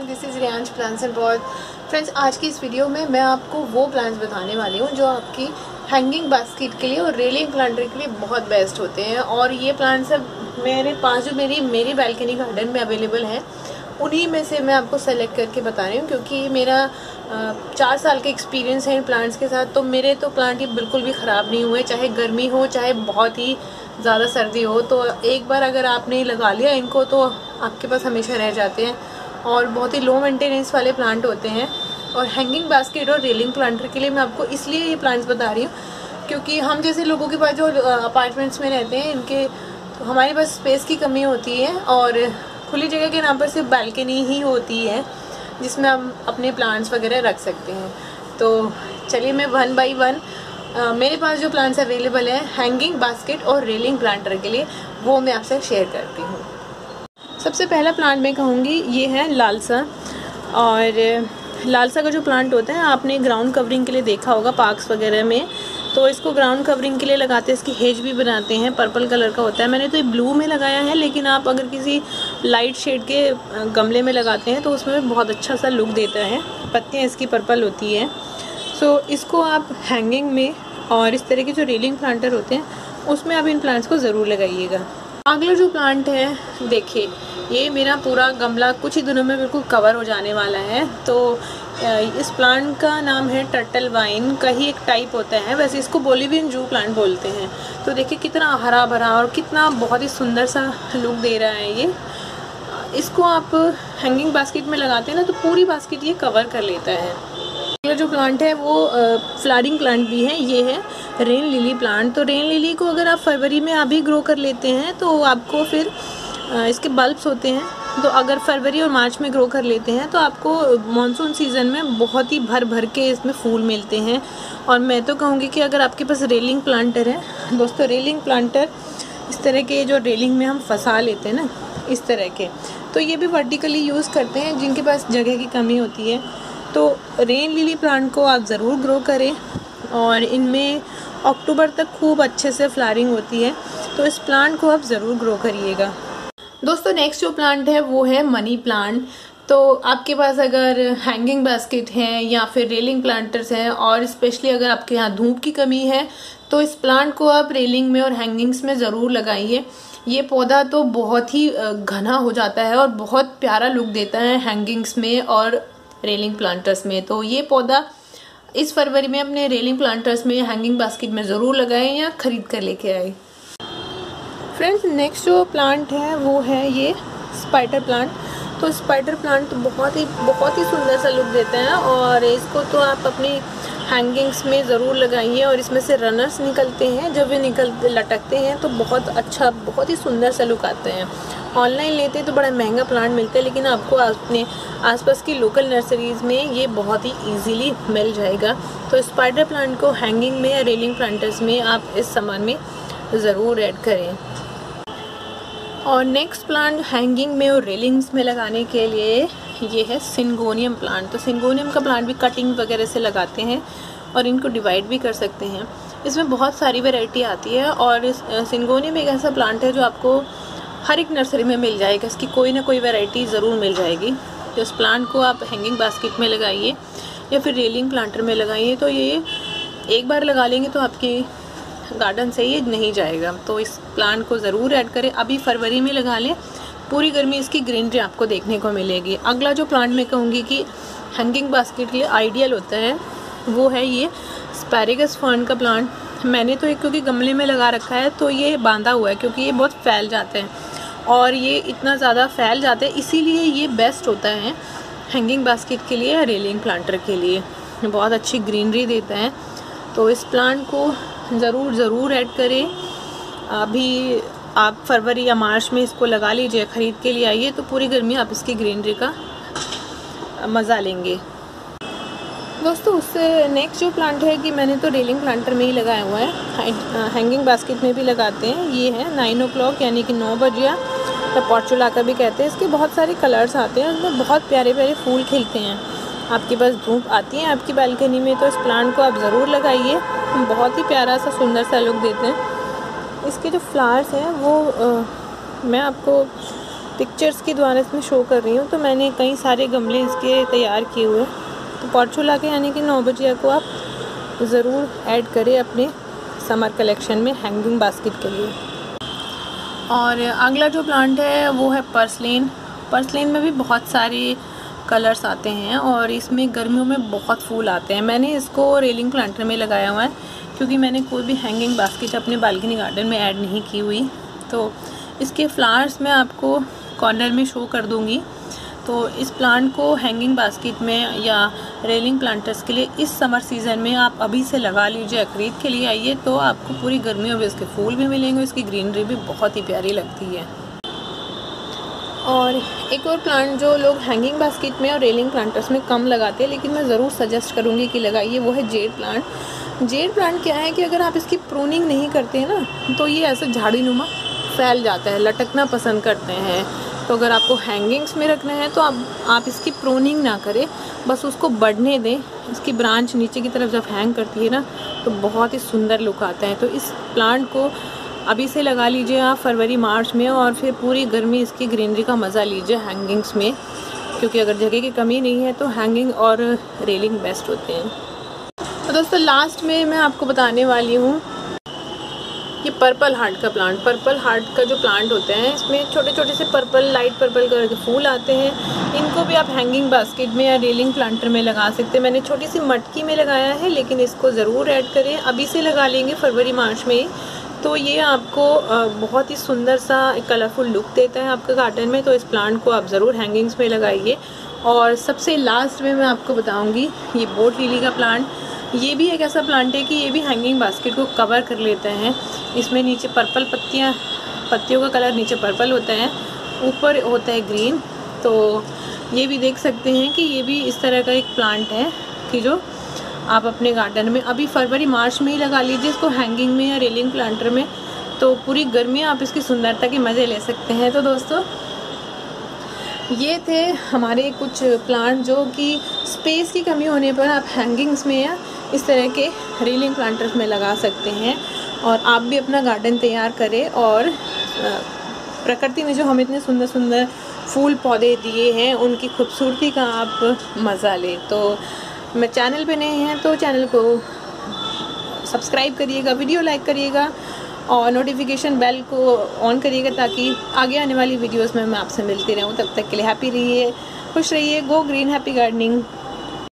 This is Riyansh plants and pot friends आज की इस वीडियो में मैं आपको वो प्लांट्स बताने वाली हूँ जो आपकी हैंगिंग बास्केट के लिए और रेलिंग प्लांटर के लिए बहुत बेस्ट होते हैं। और ये प्लांट्स अब मेरे पास जो मेरी मेरी बैल्कनी गार्डन में अवेलेबल हैं, उन्हीं में से मैं आपको सेलेक्ट करके बता रही हूँ क्योंकि मेरा चार साल का एक्सपीरियंस है इन प्लांट्स के साथ तो मेरे तो प्लांट ये बिल्कुल भी ख़राब नहीं हुए, चाहे गर्मी हो, चाहे बहुत ही ज़्यादा सर्दी हो। तो एक बार अगर आपने लगा लिया इनको तो आपके पास हमेशा रह जाते हैं। और बहुत ही लो मेंटेनेंस वाले प्लांट होते हैं। और हैंगिंग बास्केट और रेलिंग प्लांटर के लिए मैं आपको इसलिए ये प्लांट्स बता रही हूँ, क्योंकि हम जैसे लोगों के पास जो अपार्टमेंट्स में रहते हैं, इनके तो हमारे पास स्पेस की कमी होती है और खुली जगह के नाम पर सिर्फ़ बालकनी ही होती है, जिसमें हम अपने प्लांट्स वगैरह रख सकते हैं। तो चलिए मैं वन बाई वन मेरे पास जो प्लांट्स अवेलेबल हैं हैंगिंग बास्केट और रेलिंग प्लांटर के लिए, वो मैं आपसे शेयर करती हूँ। सबसे पहला प्लांट मैं कहूँगी, ये है लालसा। और, लालसा का जो प्लांट होता है, आपने ग्राउंड कवरिंग के लिए देखा होगा पार्क्स वगैरह में। तो इसको ग्राउंड कवरिंग के लिए लगाते हैं इसकी हेज भी बनाते हैं पर्पल कलर का होता है। मैंने तो ये ब्लू में लगाया है, लेकिन आप अगर किसी लाइट शेड के गमले में लगाते हैं तो उसमें बहुत अच्छा सा लुक देता है। पत्तियाँ इसकी पर्पल होती है। सो इसको आप हैंगिंग में और इस तरह के जो रेलिंग प्लांटर होते हैं, उसमें आप इन प्लांट्स को ज़रूर लगाइएगा। अगला जो प्लांट है, देखिए, ये मेरा पूरा गमला कुछ ही दिनों में बिल्कुल कवर हो जाने वाला है। तो इस प्लांट का नाम है टर्टल वाइन का ही एक टाइप होता है, वैसे इसको बोलीवियन जू प्लांट बोलते हैं। तो देखिए, कितना हरा भरा और कितना बहुत ही सुंदर सा लुक दे रहा है ये। इसको आप हैंगिंग बास्केट में लगाते हैं ना तो पूरी बास्केट ये कवर कर लेता है। अगला जो प्लांट है, वो फ्लारिंग प्लांट भी है, ये है। रेन लिली प्लांट तो रेन लिली को अगर आप फरवरी में अभी ग्रो कर लेते हैं तो आपको फिर इसके बल्ब्स होते हैं। तो अगर फरवरी और मार्च में ग्रो कर लेते हैं तो आपको मानसून सीज़न में बहुत ही भर भर के इसमें फूल मिलते हैं। और मैं तो कहूँगी कि अगर आपके पास रेलिंग प्लांटर है, दोस्तों रेलिंग प्लांटर इस तरह के जो रेलिंग में हम फंसा लेते हैं ना, इस तरह के तो ये भी वर्टिकली यूज़ करते हैं, जिनके पास जगह की कमी होती है। तो रेन लिली प्लांट को आप ज़रूर ग्रो करें, और इनमें अक्टूबर तक खूब अच्छे से फ्लारिंग होती है तो इस प्लांट को आप ज़रूर ग्रो करिएगा। दोस्तों नेक्स्ट जो प्लांट है, वो है मनी प्लांट तो आपके पास अगर हैंगिंग बास्केट है या फिर रेलिंग प्लांटर्स हैं और स्पेशली अगर आपके यहाँ धूप की कमी है तो इस प्लांट को आप रेलिंग में और हैंगिंग्स में ज़रूर लगाइए। ये पौधा तो बहुत ही घना हो जाता है और बहुत प्यारा लुक देता है हैंगिंग्स में और रेलिंग प्लांटर्स में। तो ये पौधा इस फरवरी में अपने रेलिंग प्लांटर्स में हैंगिंग बास्केट में ज़रूर लगाएँ या खरीद कर लेके आए। फ्रेंड्स नेक्स्ट जो प्लांट है, वो है ये स्पाइडर प्लांट तो स्पाइडर प्लांट तो बहुत ही बहुत ही सुंदर सा लुक देता है और इसको तो आप अपनी हैंगिंग्स में ज़रूर लगाइए और इसमें से रनर्स निकलते हैं, जब वे निकल, लटकते हैं तो बहुत अच्छा बहुत ही सुंदर सा लुक आते हैं। ऑनलाइन लेते हैं तो बड़ा महँगा प्लांट मिलता है, लेकिन आपको अपने आसपास की लोकल नर्सरीज़ में ये बहुत ही इजीली मिल जाएगा। तो स्पाइडर प्लांट को हैंगिंग में या रेलिंग प्लांटर्स में आप इस सामान में ज़रूर ऐड करें। और नेक्स्ट प्लांट हैंगिंग में और रेलिंग्स में लगाने के लिए ये है सिंगोनियम प्लांट तो सिंगोनियम का प्लांट भी कटिंग वगैरह से लगाते हैं और इनको डिवाइड भी कर सकते हैं। इसमें बहुत सारी वेराइटी आती है और सिंगोनियम एक ऐसा प्लांट है जो आपको हर एक नर्सरी में मिल जाएगा। इसकी कोई ना कोई वेराइटी ज़रूर मिल जाएगी। तो इस प्लांट को आप हैंगिंग बास्केट में लगाइए या फिर रेलिंग प्लांटर में लगाइए तो ये एक बार लगा लेंगे तो आपकी गार्डन से ये नहीं जाएगा। तो इस प्लांट को ज़रूर ऐड करें। अभी फरवरी में लगा लें, पूरी गर्मी इसकी ग्रीनरी आपको देखने को मिलेगी। अगला जो प्लांट मैं कहूँगी कि हैंगिंग बास्केट के लिए आइडियल होता है, वो है ये स्पैरिगस फर्न का प्लांट मैंने तो एक क्योंकि गमले में लगा रखा है तो ये बांधा हुआ है क्योंकि ये बहुत फैल जाते हैं। और ये इतना ज़्यादा फैल जाते हैं, इसीलिए ये बेस्ट होता है हैंगिंग बास्केट के लिए या रेलिंग प्लांटर के लिए। बहुत अच्छी ग्रीनरी देता है। तो इस प्लांट को ज़रूर ज़रूर ऐड करें। अभी आप फरवरी या मार्च में इसको लगा लीजिए, ख़रीद के लिए आइए तो पूरी गर्मी आप इसकी ग्रीनरी का मज़ा लेंगे। दोस्तों उससे नेक्स्ट जो प्लांट है कि मैंने तो रेलिंग प्लांटर में ही लगाया हुआ है। हैंगिंग बास्केट में भी लगाते हैं। ये है नाइन ओ क्लॉक यानी कि नौ बजे या पॉर्चुला का भी कहते हैं। इसके बहुत सारे कलर्स आते हैं। उसमें बहुत प्यारे प्यारे फूल खिलते हैं। आपके पास धूप आती है आपकी बालकनी में तो इस प्लांट को आप ज़रूर लगाइए। बहुत ही प्यारा सा सुंदर सा लुक देते हैं। इसके जो फ्लावर्स हैं वो आ, मैं आपको पिक्चर्स के द्वारा इसमें शो कर रही हूँ। तो मैंने कई सारे गमले इसके तैयार किए हुए तो पॉर्चूला के यानी कि नौ बजे को आप ज़रूर ऐड करें अपने समर कलेक्शन में हैंगिंग बास्केट के लिए। और अगला जो प्लांट है, वो है पर्सलिन। पर्सलिन में भी बहुत सारे कलर्स आते हैं और इसमें गर्मियों में बहुत फूल आते हैं। मैंने इसको रेलिंग प्लांटर में लगाया हुआ है क्योंकि मैंने कोई भी हैंगिंग बास्केट अपने बालकनी गार्डन में ऐड नहीं की हुई। तो इसके फ्लावर्स मैं आपको कॉर्नर में शो कर दूँगी। तो इस प्लांट को हैंगिंग बास्केट में या रेलिंग प्लांटर्स के लिए इस समर सीज़न में आप अभी से लगा लीजिए, खरीद के लिए आइए तो आपको पूरी गर्मियों में इसके फूल भी मिलेंगे, इसकी ग्रीनरी भी बहुत ही प्यारी लगती है। और एक और प्लांट जो लोग हैंगिंग बास्केट में और रेलिंग प्लांटर्स में कम लगाते हैं, लेकिन मैं ज़रूर सजेस्ट करूँगी कि लगाइए, वो है जेड प्लांट जेड प्लांट क्या है कि अगर आप इसकी प्रूनिंग नहीं करते हैं ना तो ये ऐसे झाड़ी नुमा फैल जाता है, लटकना पसंद करते हैं। तो अगर आपको हैंगिंग्स में रखना है तो आप आप इसकी प्रोनिंग ना करें। बस उसको बढ़ने दें। इसकी ब्रांच नीचे की तरफ़ जब हैंग करती है ना तो बहुत ही सुंदर लुक आता है। तो इस प्लांट को अभी से लगा लीजिए आप फरवरी, मार्च में और फिर पूरी गर्मी इसकी ग्रीनरी का मज़ा लीजिए हैंगिंग्स में। क्योंकि अगर जगह की कमी नहीं है तो हैंगिंग और रेलिंग बेस्ट होते हैं। तो दोस्तों लास्ट में मैं आपको बताने वाली हूँ ये पर्पल हार्ट का प्लांट पर्पल हार्ट का जो प्लांट होते हैं, इसमें छोटे छोटे से पर्पल लाइट पर्पल कलर के फूल आते हैं। इनको भी आप हैंगिंग बास्केट में या रेलिंग प्लांटर में लगा सकते हैं। मैंने छोटी सी मटकी में लगाया है, लेकिन इसको ज़रूर ऐड करें। अभी से लगा लेंगे फरवरी, मार्च में। तो ये आपको बहुत ही सुंदर सा कलरफुल लुक देता है आपके गार्डन में। तो इस प्लांट को आप ज़रूर हैंगिंग्स में लगाइए। और सबसे लास्ट में मैं आपको बताऊँगी, ये बोट लिली का प्लांट ये भी एक ऐसा प्लांट है कि ये भी हैंगिंग बास्केट को कवर कर लेते हैं। इसमें नीचे पर्पल पत्तियाँ, पत्तियों का कलर नीचे पर्पल होता है, ऊपर होता है ग्रीन तो ये भी देख सकते हैं कि ये भी इस तरह का एक प्लांट है कि जो आप अपने गार्डन में, अभी फरवरी, मार्च में ही लगा लीजिए इसको हैंगिंग में या रेलिंग प्लांटर में। तो पूरी गर्मी आप इसकी सुंदरता के मज़े ले सकते हैं। तो दोस्तों ये थे हमारे कुछ प्लांट जो कि स्पेस की कमी होने पर आप हैंगिंग्स में या इस तरह के रेलिंग प्लांटर्स में लगा सकते हैं और आप भी अपना गार्डन तैयार करें और प्रकृति ने जो हमें इतने सुंदर सुंदर फूल पौधे दिए हैं, उनकी खूबसूरती का आप मज़ा लें। तो मैं चैनल पे नए हैं तो चैनल को सब्सक्राइब करिएगा वीडियो लाइक करिएगा और नोटिफिकेशन बेल को ऑन करिएगा ताकि आगे आने वाली वीडियोस में मैं आपसे मिलती रहूँ। तब तक के लिए हैप्पी रहिए, खुश रहिए गो ग्रीन हैप्पी गार्डनिंग